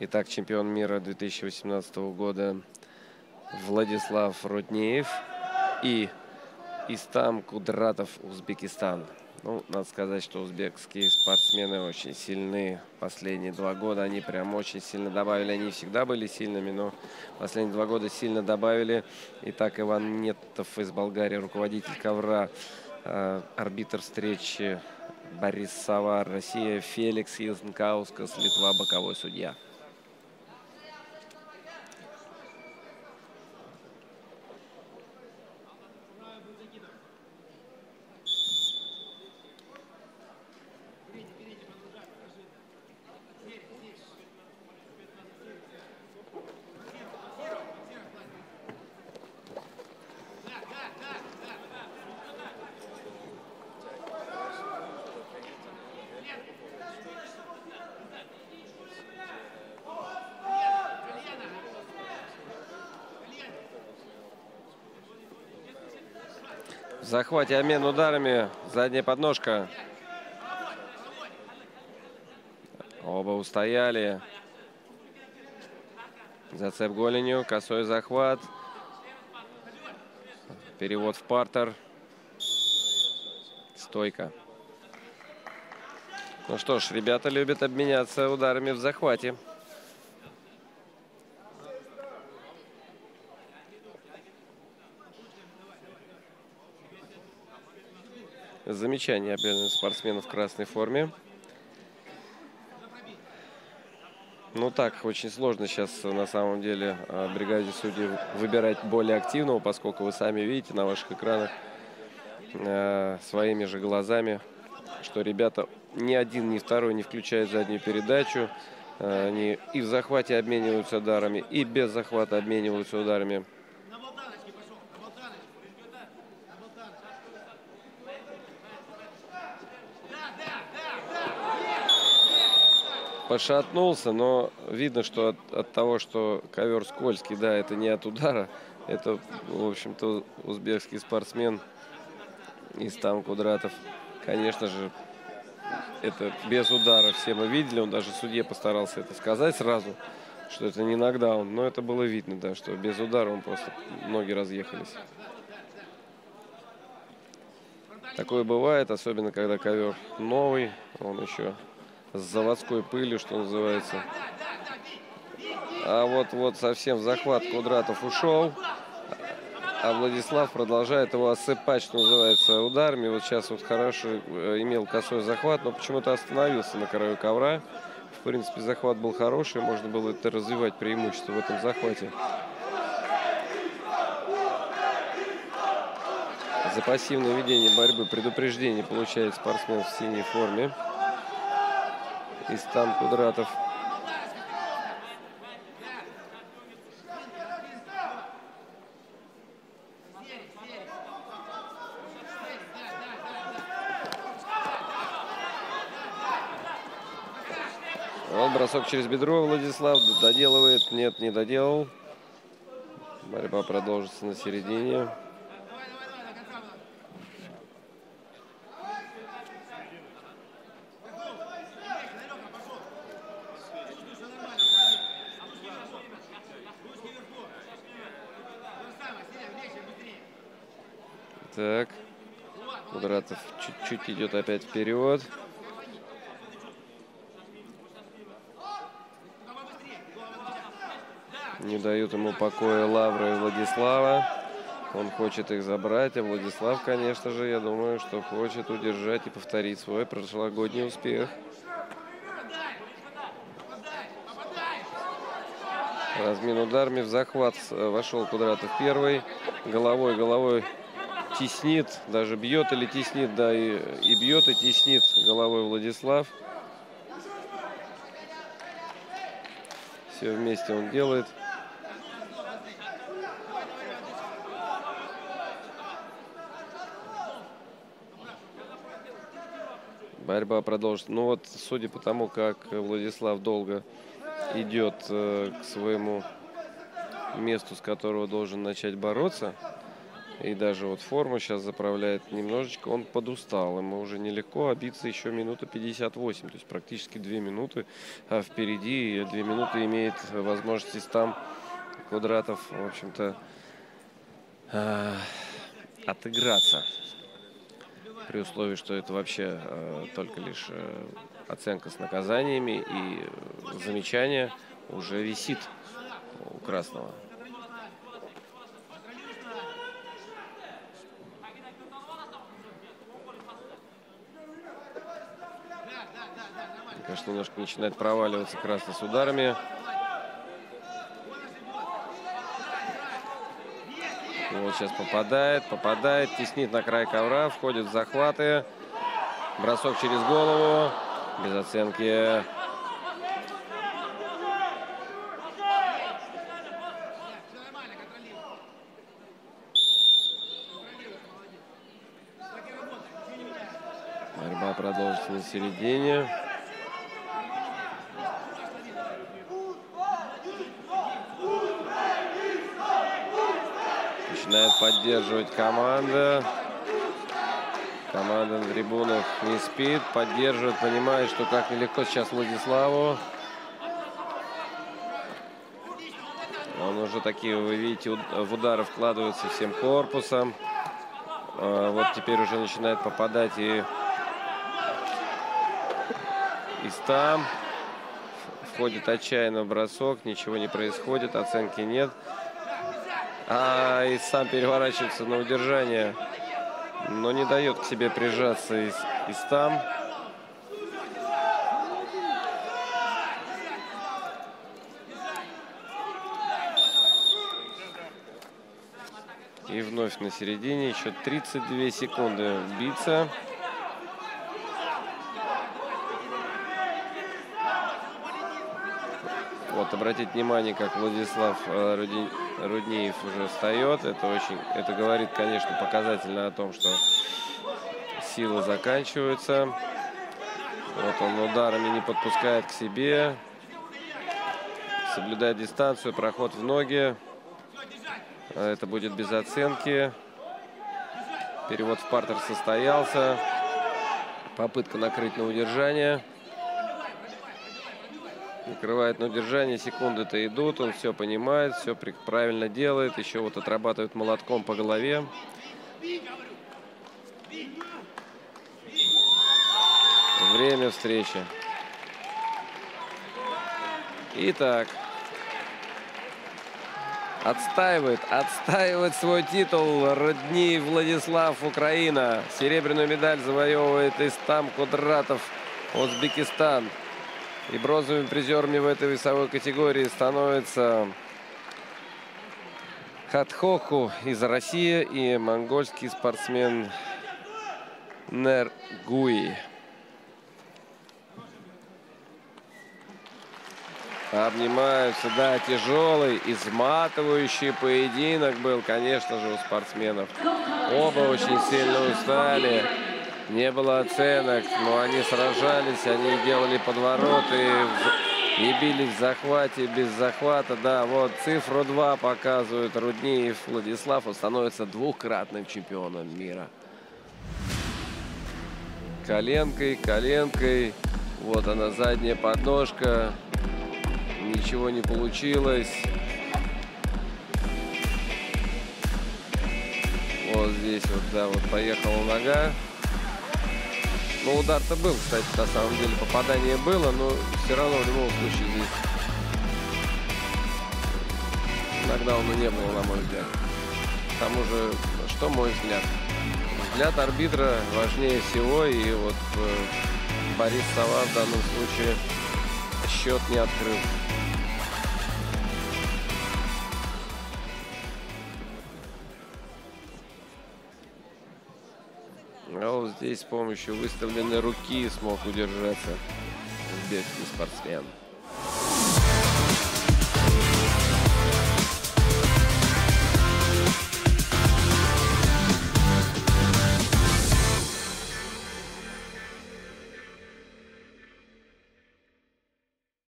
Итак, чемпион мира 2018 года Владислав Руднеев и Истам Кудратов, Узбекистан. Ну, надо сказать, что узбекские спортсмены очень сильны. Последние два года они прям очень сильно добавили. Они всегда были сильными, но последние два года сильно добавили. Итак, Иван Нетов из Болгарии, руководитель ковра, э, арбитр встречи Борис Савар, Россия, Феликс Язнкаускас, Литва, боковой судья. Захвате обмен ударами. Задняя подножка. Оба устояли. Зацеп голенью. Косой захват. Перевод в партер. Стойка. Ну что ж, ребята любят обменяться ударами в захвате. Замечание опять спортсменов в красной форме. Ну так, очень сложно сейчас на самом деле а, бригаде судей выбирать более активного, поскольку вы сами видите на ваших экранах э, своими же глазами, что ребята ни один, ни второй не включают заднюю передачу. Э, они и в захвате обмениваются ударами, и без захвата обмениваются ударами. Пошатнулся, но видно, что от, от того, что ковер скользкий, да, это не от удара. Это, в общем-то, узбекский спортсмен Истам Кудратов. Конечно же, это без удара все мы видели. Он даже судье постарался это сказать сразу, что это не нокдаун. Но это было видно, да, что без удара он просто ноги разъехались. Такое бывает, особенно когда ковер новый, он еще с заводской пылью, что называется. А вот, вот совсем захват Кудратов ушел. А Владислав продолжает его осыпать, что называется, ударами. Вот сейчас вот хорошо э, имел косой захват, но почему-то остановился на краю ковра. В принципе, захват был хороший, можно было это развивать преимущество в этом захвате. За пассивное ведение борьбы предупреждение получает спортсмен в синей форме. Истам Кудратов. Вот бросок через бедро Владислав доделывает. Нет, не доделал. Борьба продолжится на середине. Так. Кудратов чуть-чуть идет опять вперед. Не дают ему покоя Лавра и Владислава. Он хочет их забрать, а Владислав, конечно же, я думаю, что хочет удержать и повторить свой прошлогодний успех. Размин ударами в захват вошел Кудратов первый. Головой, головой теснит, даже бьет или теснит, да, и, и бьет, и теснит головой Владислав. Все вместе он делает. Борьба продолжится. Ну вот, судя по тому, как Владислав долго идет э, к своему месту, с которого должен начать бороться, И даже вот форму сейчас заправляет немножечко. Он подустал. Ему уже нелегко, а еще минута 58. То есть практически 2 минуты а впереди. И 2 минуты имеет возможность там Квадратов, в общем-то, э, отыграться. При условии, что это вообще э, только лишь э, оценка с наказаниями и замечание уже висит у Красного. Конечно, немножко начинает проваливаться красный с ударами. Вот сейчас попадает, попадает, теснит на край ковра, входит в захваты. Бросок через голову, без оценки. Борьба продолжится на середине. Начинает поддерживать команда. Команда на трибунах не спит, поддерживает, понимает, что как нелегко сейчас Владиславу. Он уже такие, вы видите, в удары вкладывается всем корпусом. А, вот теперь уже начинает попадать и из там. Входит отчаянно в бросок, ничего не происходит, оценки нет. А и сам переворачивается на удержание. Но не дает к себе прижаться из, из там. И вновь на середине еще 32 секунды биться. Вот, обратите внимание, как Владислав э, Руднеев уже встает. Это очень, это говорит, конечно, показательно о том, что силы заканчиваются. Вот он ударами не подпускает к себе. Соблюдает дистанцию, проход в ноги. Это будет без оценки. Перевод в партер состоялся. Попытка накрыть на удержание. Накрывает на удержание, секунды-то идут, он все понимает, все правильно делает. Еще вот отрабатывает молотком по голове. Время встречи. Итак. Отстаивает, отстаивает свой титул Родни Владислав Украина. Серебряную медаль завоевывает Истам Кудратов, Узбекистан. И бронзовыми призерами в этой весовой категории становятся Хатхоку из России и монгольский спортсмен Нергуи. Обнимаются, да, тяжелый, изматывающий поединок был, конечно же, у спортсменов. Оба очень сильно устали. Не было оценок, но они сражались, они делали подвороты и бились в захвате, без захвата. Да, вот цифру 2 показывают Рудниев Владислав. Становится двухкратным чемпионом мира. Коленкой, коленкой. Вот она, задняя подножка. Ничего не получилось. Вот здесь вот, да, вот поехала нога. Ну, удар-то был, кстати, на самом деле. Попадание было, но все равно в любом случае здесь нокдауна не было, на мой взгляд. К тому же, что мой взгляд? Взгляд арбитра важнее всего, и вот э, Борис Сова в данном случае счет не открыл. Здесь с помощью выставленной руки смог удержаться узбекский спортсмен.